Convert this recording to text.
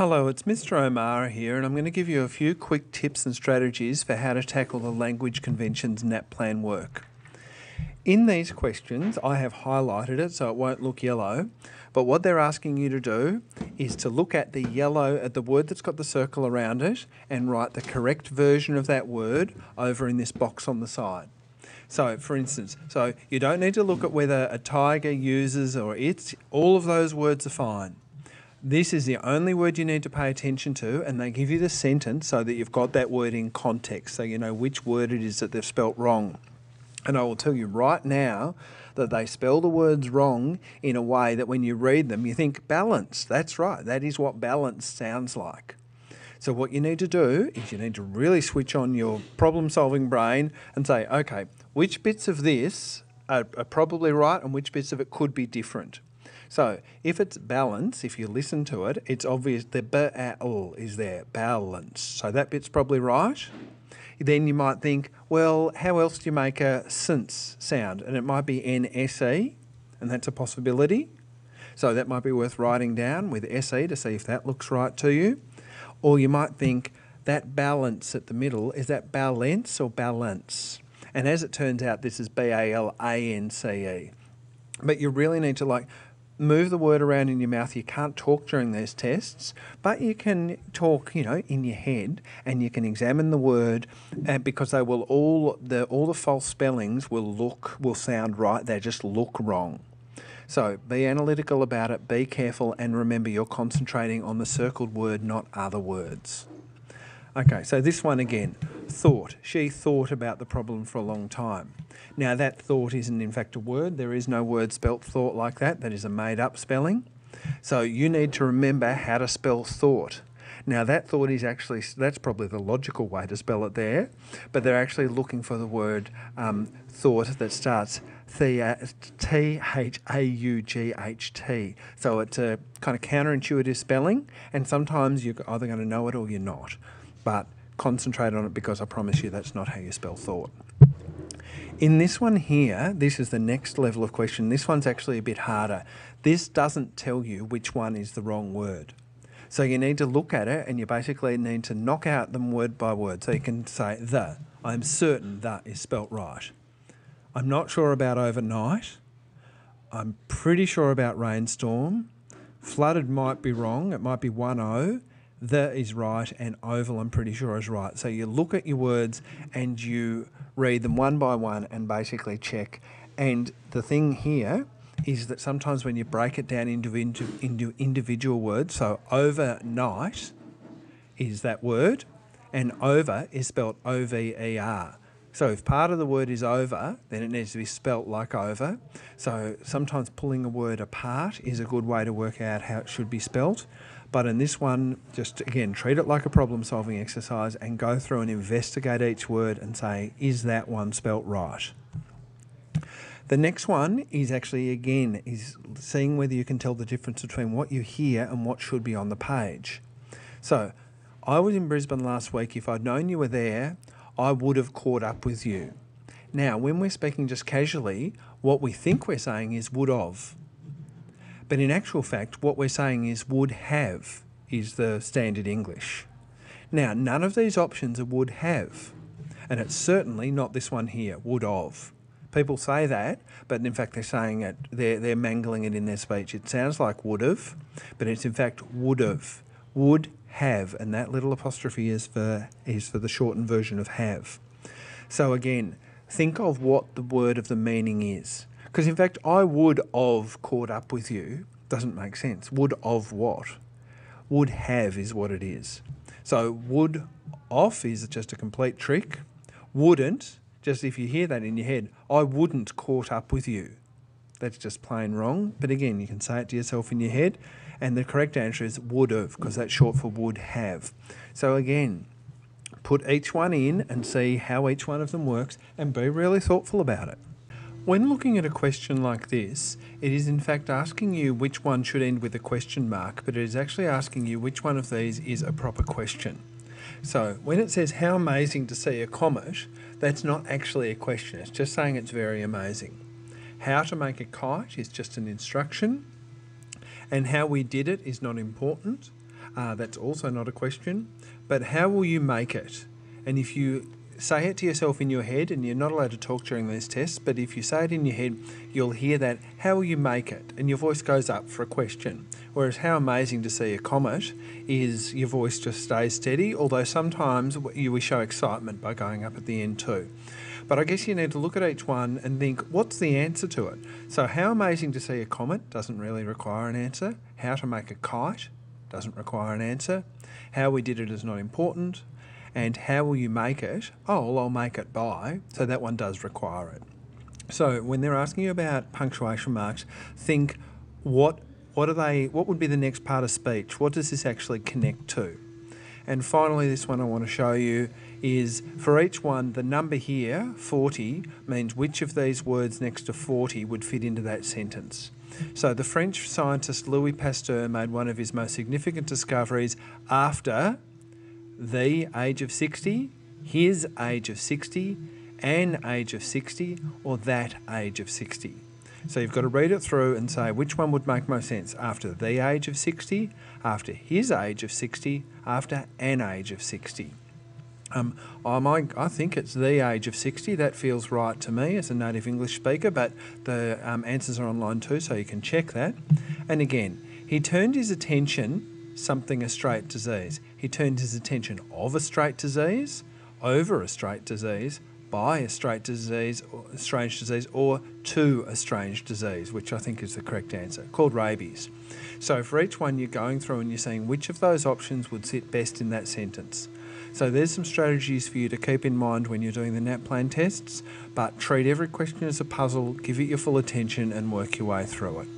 Hello, it's Mr. O'Meara here, and I'm going to give you a few quick tips and strategies for how to tackle the language conventions NAPLAN work. In these questions, I have highlighted it so it won't look yellow, but what they're asking you to do is to look at the yellow, at the word that's got the circle around it, and write the correct version of that word over in this box on the side. So, for instance, so you don't need to look at whether a tiger uses or it's, all of those words are fine. This is the only word you need to pay attention to, and they give you the sentence so that you've got that word in context, so you know which word it is that they've spelt wrong. And I will tell you right now that they spell the words wrong in a way that when you read them, you think balance. That's right, that is what balance sounds like. So, what you need to do is you need to really switch on your problem solving brain and say, okay, which bits of this are, are probably right and which bits of it could be different. So if it's balance, if you listen to it, it's obvious the b-a-l is there, balance. So that bit's probably right. Then you might think, well, how else do you make a since sound? And it might be N-S-E, and that's a possibility. So that might be worth writing down with SE to see if that looks right to you. Or you might think that balance at the middle, is that balance or balance? And as it turns out, this is B-A-L-A-N-C-E. But you really need to like move the word around in your mouth. You can't talk during these tests, but you can talk, you know, in your head, and you can examine the word, uh, because they will all the all the false spellings will look will sound right. They just look wrong. So be analytical about it. Be careful, and remember you're concentrating on the circled word, not other words. Okay, so this one again, thought. She thought about the problem for a long time. Now, that thought isn't in fact a word. There is no word spelt thought like that. That is a made up spelling. So you need to remember how to spell thought. Now, that thought is actually, that's probably the logical way to spell it there, but they're actually looking for the word um, thought that starts T H A U G H T. So it's a kind of counterintuitive spelling, and sometimes you're either going to know it or you're not but concentrate on it because I promise you that's not how you spell thought. In this one here, this is the next level of question. This one's actually a bit harder. This doesn't tell you which one is the wrong word. So you need to look at it and you basically need to knock out them word by word. So you can say the. I'm certain that is spelt right. I'm not sure about overnight. I'm pretty sure about rainstorm. Flooded might be wrong. It might be 1 0 the is right and oval I'm pretty sure is right. So you look at your words and you read them one by one and basically check. And the thing here is that sometimes when you break it down into, into, into individual words, so overnight is that word, and over is spelt O V E R. So if part of the word is over, then it needs to be spelt like over. So sometimes pulling a word apart is a good way to work out how it should be spelt. But in this one, just again, treat it like a problem solving exercise and go through and investigate each word and say, is that one spelt right? The next one is actually, again, is seeing whether you can tell the difference between what you hear and what should be on the page. So, I was in Brisbane last week. If I'd known you were there, I would have caught up with you. Now, when we're speaking just casually, what we think we're saying is would of. But in actual fact, what we're saying is would have is the standard English. Now, none of these options are would have, and it's certainly not this one here, would of. People say that, but in fact they're saying it, they're, they're mangling it in their speech. It sounds like would have, but it's in fact would have. Would have, and that little apostrophe is for, is for the shortened version of have. So again, think of what the word of the meaning is. Because in fact, I would of caught up with you doesn't make sense. Would of what? Would have is what it is. So would off is just a complete trick. Wouldn't, just if you hear that in your head, I wouldn't caught up with you. That's just plain wrong. But again, you can say it to yourself in your head. And the correct answer is would have, because that's short for would have. So again, put each one in and see how each one of them works and be really thoughtful about it. When looking at a question like this, it is in fact asking you which one should end with a question mark, but it is actually asking you which one of these is a proper question. So when it says how amazing to see a comet, that's not actually a question, it's just saying it's very amazing. How to make a kite is just an instruction, and how we did it is not important. Uh, that's also not a question. But how will you make it? And if you say it to yourself in your head, and you're not allowed to talk during these tests, but if you say it in your head, you'll hear that. How will you make it? And your voice goes up for a question. Whereas, how amazing to see a comet is your voice just stays steady, although sometimes you, we show excitement by going up at the end too. But I guess you need to look at each one and think, what's the answer to it? So, how amazing to see a comet doesn't really require an answer. How to make a kite doesn't require an answer. How we did it is not important. And how will you make it? Oh, well, I'll make it by. So, that one does require it. So, when they're asking you about punctuation marks, think what what are they? What would be the next part of speech? What does this actually connect to? And finally, this one I want to show you is for each one, the number here, 40, means which of these words next to 40 would fit into that sentence. So the French scientist Louis Pasteur made one of his most significant discoveries after the age of 60, his age of 60, an age of 60, or that age of 60. So you've got to read it through and say which one would make most sense after the age of 60, after his age of 60, after an age of 60. Um, I, I think it's the age of 60. That feels right to me as a native English speaker, but the um, answers are online too, so you can check that. And again, he turned his attention something a straight disease. He turned his attention of a straight disease, over a straight disease, by a straight disease, or strange disease, or to a strange disease, which I think is the correct answer, called rabies. So for each one, you're going through and you're saying which of those options would sit best in that sentence. So there's some strategies for you to keep in mind when you're doing the NAPLAN tests, but treat every question as a puzzle, give it your full attention, and work your way through it.